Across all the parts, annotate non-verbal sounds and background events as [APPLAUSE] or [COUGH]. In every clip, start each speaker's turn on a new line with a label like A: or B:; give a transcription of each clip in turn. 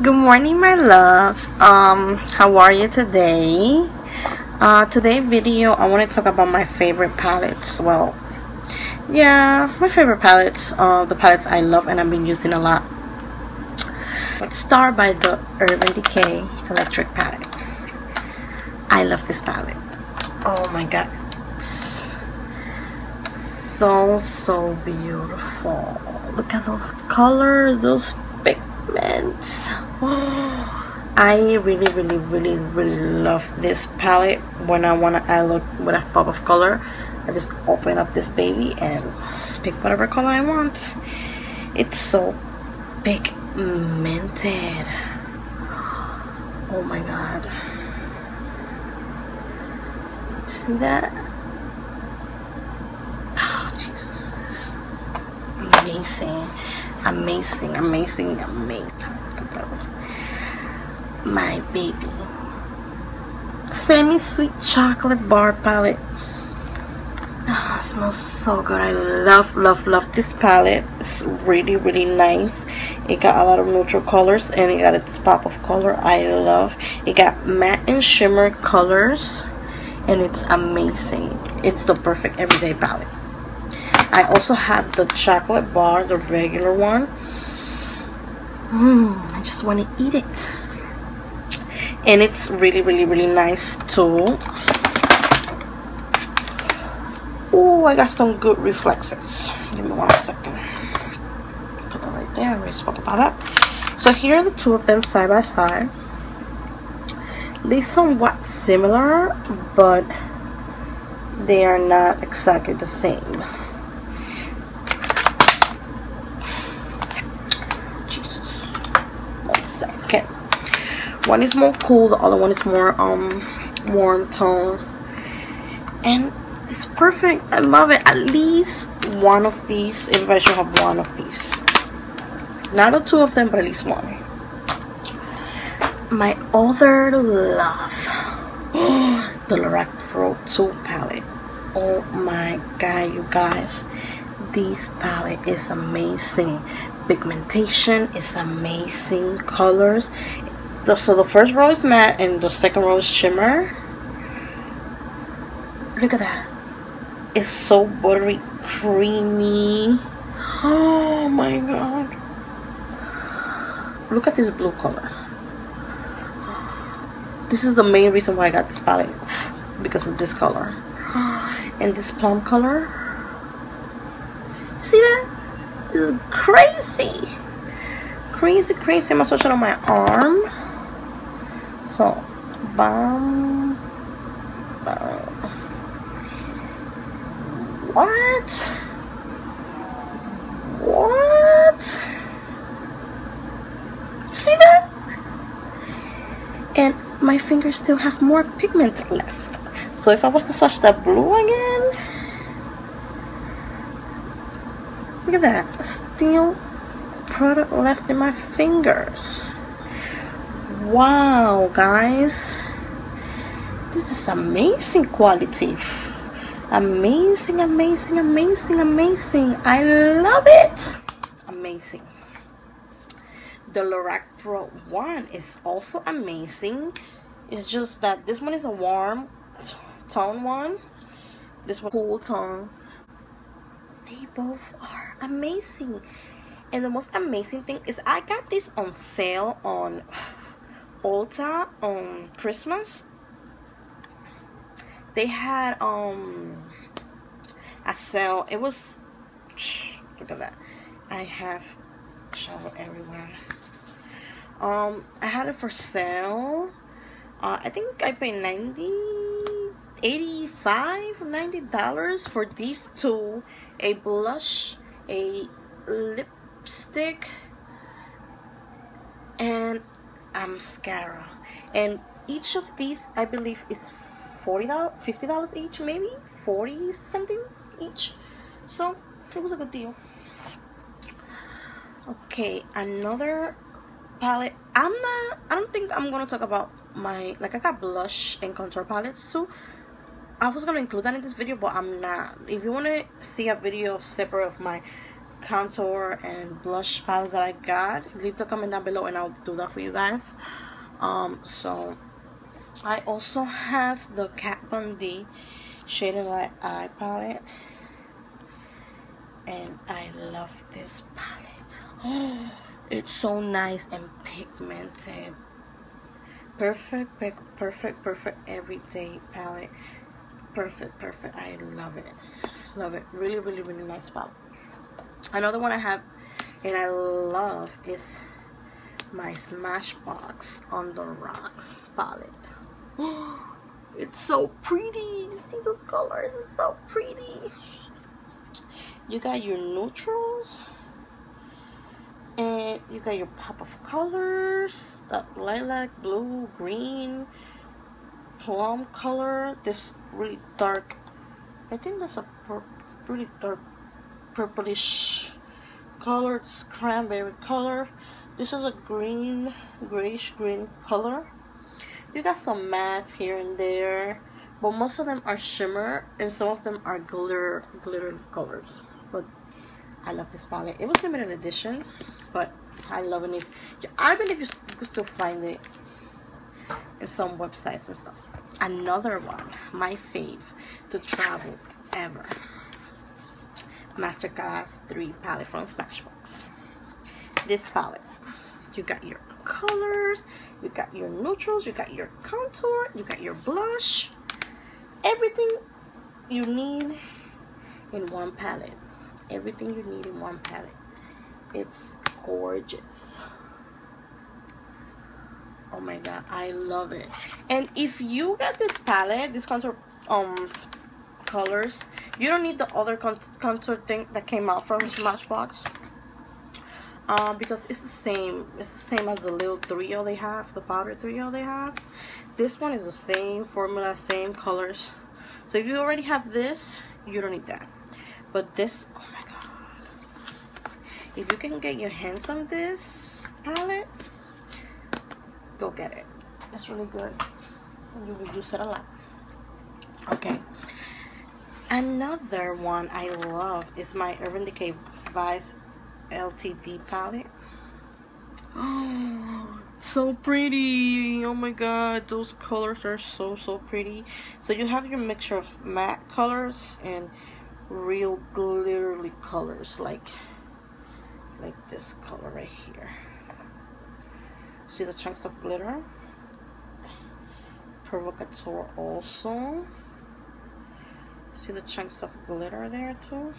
A: Good morning, my loves. Um, how are you today? Uh, today video, I want to talk about my favorite palettes. Well, yeah, my favorite palettes. Uh, the palettes I love and I've been using a lot. Let's start by the Urban Decay Electric Palette. I love this palette. Oh my god, it's so so beautiful. Look at those colors, those pigments. I really, really, really, really love this palette. When I want to add look with a pop of color, I just open up this baby and pick whatever color I want. It's so pigmented. Oh my god. See that? Oh, Jesus. Amazing. Amazing, amazing, amazing my baby. Semi sweet chocolate bar palette. Oh, smells so good. I love love love this palette. It's really really nice. It got a lot of neutral colors and it got its pop of color. I love. It got matte and shimmer colors and it's amazing. It's the perfect everyday palette. I also have the chocolate bar the regular one. Mm, I just want to eat it and it's really really really nice too. Oh I got some good reflexes. Give me one second. Put that right there. We spoke about that. So here are the two of them side by side. They're somewhat similar but they are not exactly the same one is more cool the other one is more um warm tone. And it's perfect. I love it. At least one of these everybody should have one of these. Not the two of them but at least one. My other love. [GASPS] The Lorac Pro 2 palette. Oh my god you guys. This palette is amazing. Pigmentation is amazing colors the, so the first row is matte and the second row is shimmer. Look at that. It's so buttery, creamy. Oh my god. Look at this blue color. This is the main reason why I got this palette. Because of this color. And this plum color. See that? Crazy. Crazy, crazy. I'm gonna it on my arm so bam, bam. what? What? See that? And my fingers still have more pigment left. So if I was to swatch that blue again look at that. Still product left in my fingers wow guys. This is amazing quality. Amazing amazing amazing amazing. I love it. Amazing. The Lorac Pro 1 is also amazing. It's just that this one is a warm tone one. This one cool tone. They both are amazing. And the most amazing thing is I got this on sale on Ulta on Christmas. They had um a sale. It was look at that. I have shower everywhere. Um, I had it for sale. Uh, I think I paid 90 85 90 dollars for these two a blush a lipstick and mascara. And each of these I believe is $40 $50 each maybe? 40 something each? So it was a good deal. Okay another palette. I'm not I don't think I'm gonna talk about my like I got blush and contour palettes too. I was gonna include that in this video but I'm not. If you want to see a video of separate of my contour and blush palettes that I got. Leave the comment down below and I'll do that for you guys. Um, so I also have the Kat Von D Shaded Light Eye palette. And I love this palette. [GASPS] It's so nice and pigmented. Perfect, perfect, perfect everyday palette. Perfect, perfect. I love it. Love it. Really, really, really nice palette. Another one I have and I love is my Smashbox on the Rocks palette. [GASPS] it's so pretty. You see those colors? It's so pretty. You got your neutrals. And you got your pop of colors. That lilac, blue, green, plum color. This really dark. I think that's a pretty dark purplish color. It's cranberry color. This is a green, grayish green color. You got some mattes here and there, but most of them are shimmer and some of them are glitter, glitter colors. But I love this palette. It was limited edition, but I love it. I believe you can still find it in some websites and stuff. Another one, my fave to travel ever. Masterclass 3 palette from Smashbox. This palette you got your colors you got your neutrals you got your contour you got your blush. Everything you need in one palette. Everything you need in one palette. It's gorgeous. Oh my god i love it. And if you got this palette this contour um colors. You don't need the other contour thing that came out from smashbox. Um, because it's the same it's the same as the little 3 they have the powder 3 they have. This one is the same formula same colors. So if you already have this you don't need that. But this oh my god. If you can get your hands on this palette go get it. It's really good. You will use it a lot. Okay another one I love is my Urban Decay Vice LTD palette. Oh, [GASPS] so pretty. Oh my god, those colors are so, so pretty. So you have your mixture of matte colors and real glittery colors like like this color right here. See the chunks of glitter? Provocateur also. See the chunks of glitter there too?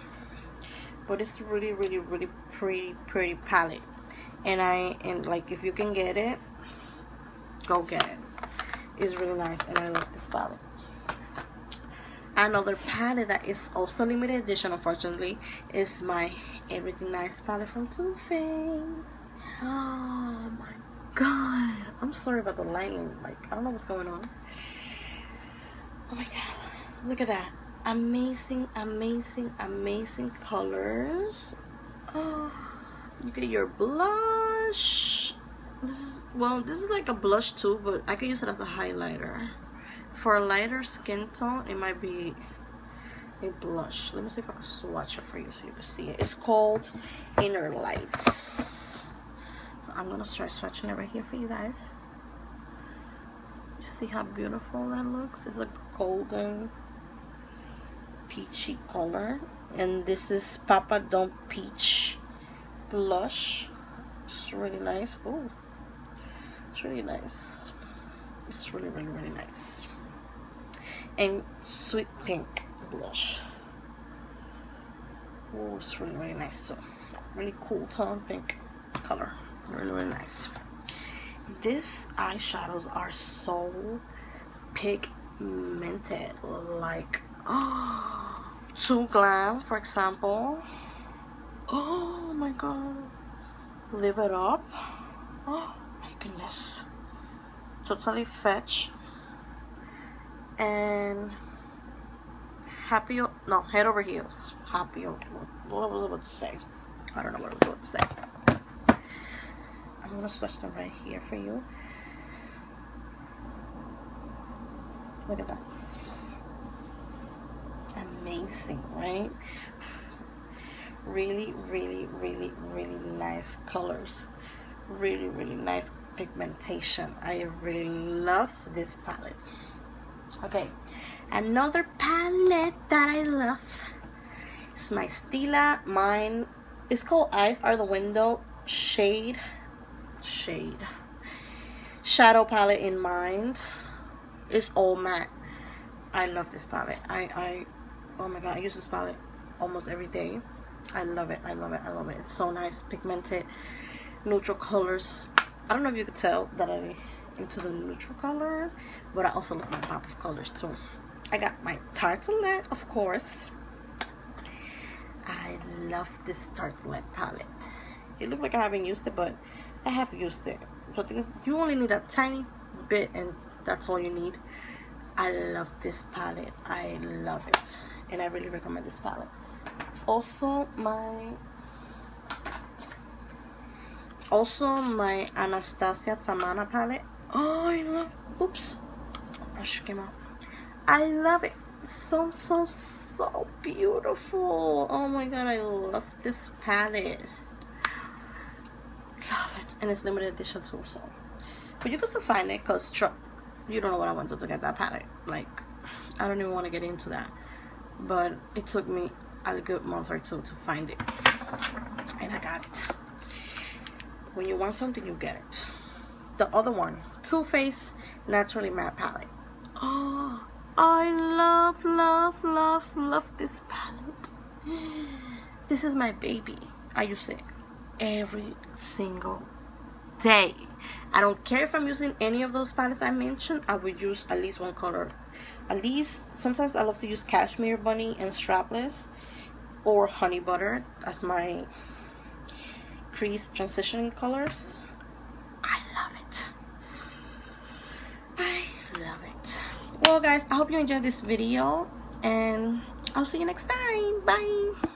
A: but it's really really really pretty pretty palette. And I and like if you can get it go get it. It's really nice and I love this palette. Another palette that is also limited edition unfortunately is my everything nice palette from Too Faced. Oh my god. I'm sorry about the lighting. Like I don't know what's going on. Oh my god. Look at that amazing amazing amazing colors. Oh you get your blush. This is well this is like a blush too but I can use it as a highlighter. For a lighter skin tone it might be a blush. Let me see if I can swatch it for you so you can see it. It's called inner lights. So I'm gonna start swatching it right here for you guys. See how beautiful that looks? It's a golden peachy color. And this is Papa Don't Peach blush. It's really nice. Oh it's really nice. It's really really really nice. And sweet pink blush. Oh it's really really nice. So really cool tone pink color. Really really nice. These eyeshadows are so pigmented like [GASPS] Oh, Too Glam, for example. Oh my god. Live It Up. Oh my goodness. Totally Fetch. And Happy, no, Head Over Heels. Happy, what was I about to say? I don't know what I was about to say. I'm gonna switch them right here for you. Look at that amazing, right? really really really really nice colors. Really really nice pigmentation. I really love this palette. Okay another palette that I love is my Stila. Mine it's called Eyes Are the Window. Shade shade. Shadow palette in mind. It's all matte. I love this palette. I I oh my god I use this palette almost every day. I love it I love it I love it. It's so nice pigmented neutral colors. I don't know if you could tell that I'm into the neutral colors but I also love my pop of colors too. I got my Tartelette of course. I love this Tartelette palette. It looks like I haven't used it but I have used it. So things you only need a tiny bit and that's all you need. I love this palette. I love it and I really recommend this palette. Also my also my Anastasia Tamanna palette. Oh I love oops brush came out. I love it. So so so beautiful. Oh my god I love this palette. Love it. And it's limited edition too so. But you can still find it because you don't know what I went through to get that palette. Like I don't even want to get into that but it took me a good month or two to find it. And I got it. When you want something you get it. The other one Too Faced Naturally Matte Palette. Oh I love love love love this palette. This is my baby. I use it every single day I don't care if I'm using any of those palettes I mentioned I would use at least one color. At least sometimes I love to use Cashmere Bunny and Strapless or Honey Butter as my crease transition colors. I love it. I love it. Well guys I hope you enjoyed this video and I'll see you next time. Bye